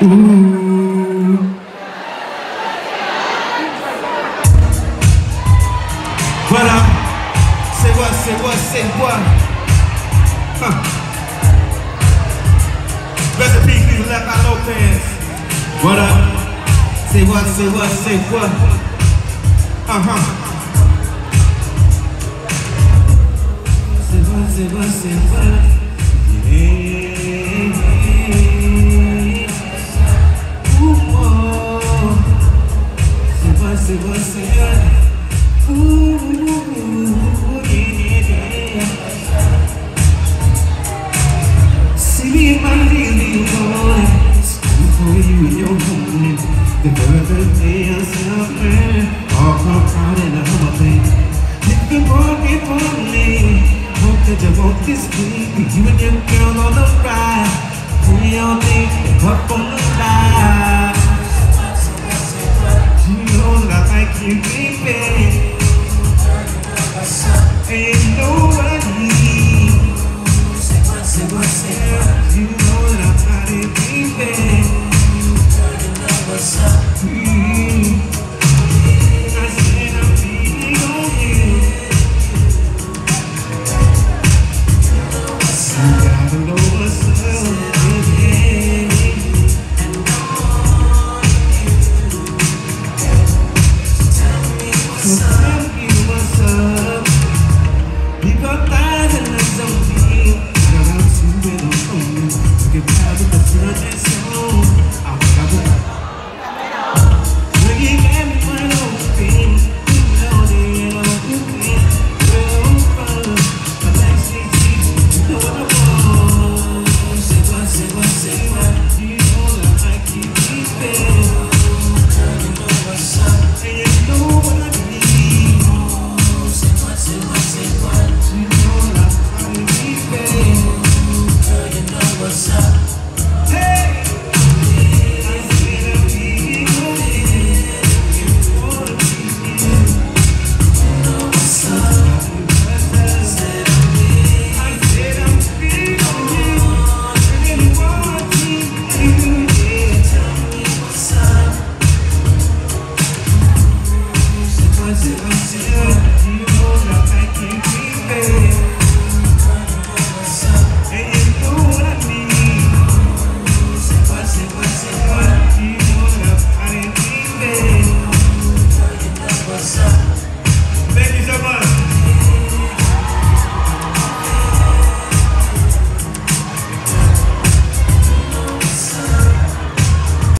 Voilà, c'est quoi, c'est quoi, c'est quoi huh. Hein. Rest in peace, people left, I know fans Voilà, c'est quoi, c'est quoi, c'est quoi Uh-huh. C'est quoi, c'est quoi, c'est quoi this week. You and your girl on the ride, we all need up on the line. You know I like you, baby. Ain't nobody. sun.